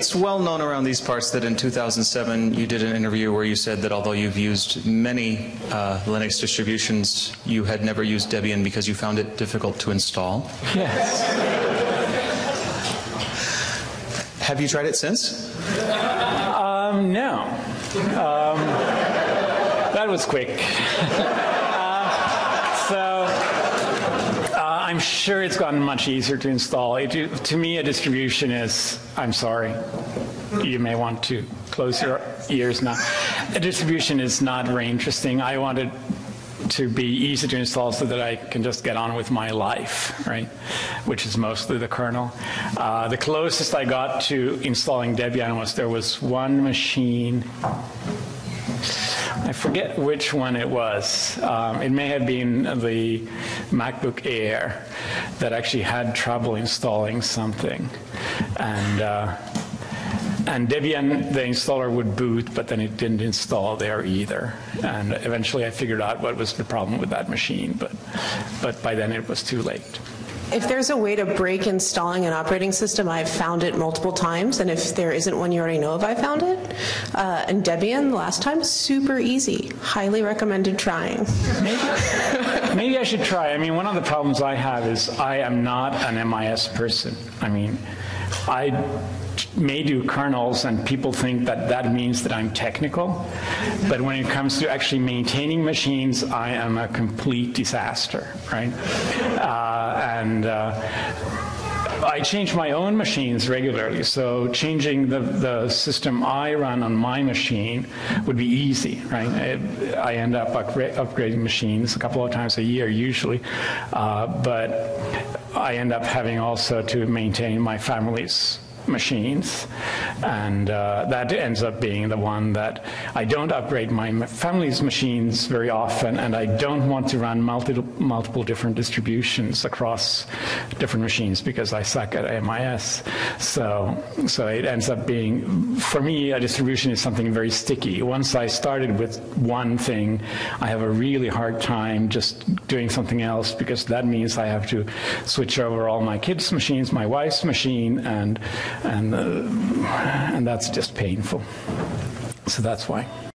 it's well known around these parts that in 2007 you did an interview where you said that although you've used many uh, Linux distributions, you had never used Debian because you found it difficult to install. Yes. Have you tried it since? Um, no. Um, that was quick. uh, so uh, I'm sure it's gotten much easier to install. It, to me, a distribution is, I'm sorry, you may want to close your ears now. A distribution is not very interesting. I wanted to be easy to install so that I can just get on with my life, right? Which is mostly the kernel. Uh, the closest I got to installing Debian was there was one machine. I forget which one it was. Um, it may have been the MacBook Air that actually had trouble installing something. And uh, and Debian, the installer would boot, but then it didn't install there either. And eventually I figured out what was the problem with that machine, but, but by then it was too late. If there's a way to break installing an operating system, I've found it multiple times, and if there isn't one you already know of, I found it. Uh, and Debian, last time, super easy. Highly recommended trying. Maybe, maybe I should try. I mean, one of the problems I have is I am not an MIS person. I mean, I may do kernels and people think that that means that I'm technical. But when it comes to actually maintaining machines, I am a complete disaster, right? Uh, and uh, I change my own machines regularly, so changing the, the system I run on my machine would be easy, right? I, I end up upgra upgrading machines a couple of times a year usually, uh, but I end up having also to maintain my family's machines, and uh, that ends up being the one that I don't upgrade my family's machines very often, and I don't want to run multi multiple different distributions across different machines because I suck at MIS. So, so it ends up being, for me, a distribution is something very sticky. Once I started with one thing, I have a really hard time just doing something else because that means I have to switch over all my kids' machines, my wife's machine, and and, uh, and that's just painful. So that's why.